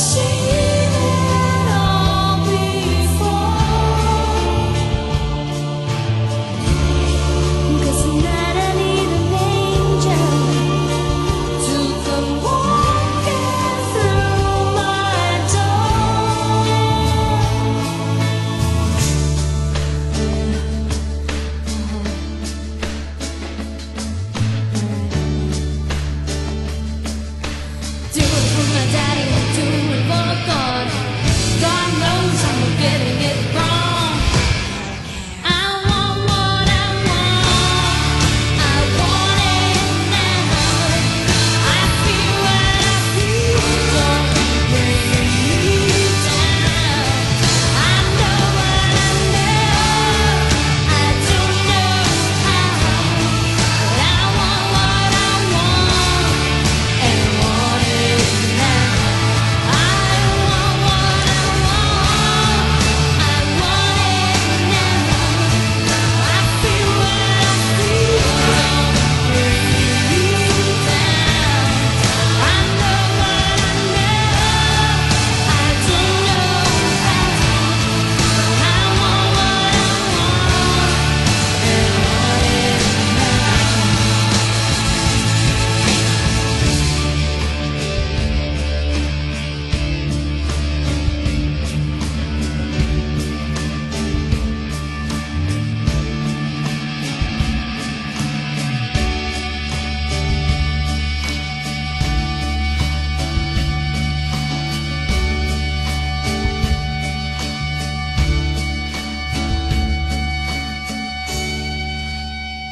shame.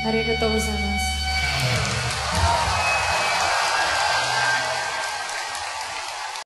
Харигатова за нас.